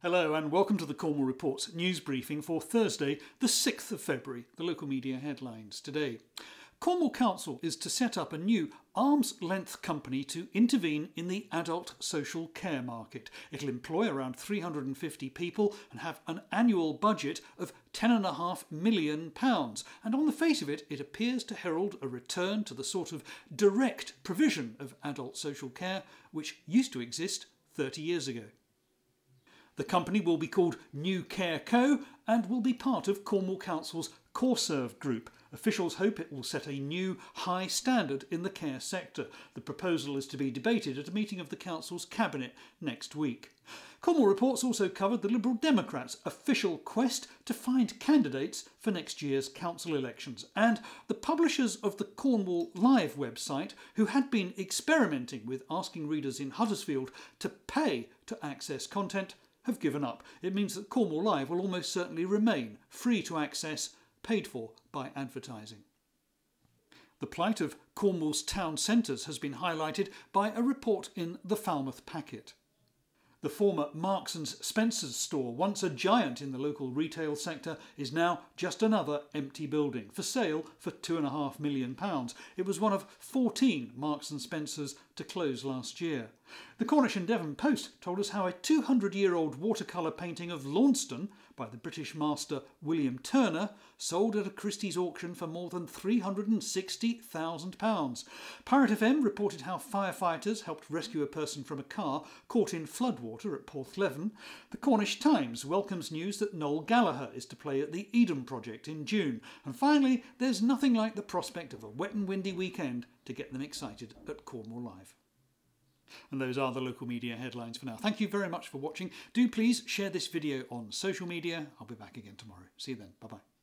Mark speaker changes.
Speaker 1: Hello and welcome to the Cornwall Report's news briefing for Thursday, the 6th of February. The local media headlines today. Cornwall Council is to set up a new arm's length company to intervene in the adult social care market. It'll employ around 350 people and have an annual budget of £10.5 million. And on the face of it, it appears to herald a return to the sort of direct provision of adult social care which used to exist 30 years ago. The company will be called New Care Co and will be part of Cornwall Council's Corserv group. Officials hope it will set a new high standard in the care sector. The proposal is to be debated at a meeting of the Council's Cabinet next week. Cornwall Reports also covered the Liberal Democrats' official quest to find candidates for next year's council elections, and the publishers of the Cornwall Live website, who had been experimenting with asking readers in Huddersfield to pay to access content, have given up. It means that Cornwall Live will almost certainly remain free to access, paid for by advertising. The plight of Cornwall's town centres has been highlighted by a report in the Falmouth Packet. The former Marks and Spencer's store, once a giant in the local retail sector, is now just another empty building for sale for £2.5 million. It was one of 14 Marks and Spencer's to close last year. The Cornish and Devon Post told us how a 200 year old watercolour painting of Launceston by the British master William Turner sold at a Christie's auction for more than £360,000. Pirate FM reported how firefighters helped rescue a person from a car caught in floodwater at Porthleven. The Cornish Times welcomes news that Noel Gallagher is to play at the Eden Project in June. And finally, there's nothing like the prospect of a wet and windy weekend to get them excited at Cornwall Live. And those are the local media headlines for now. Thank you very much for watching. Do please share this video on social media. I'll be back again tomorrow. See you then. Bye bye.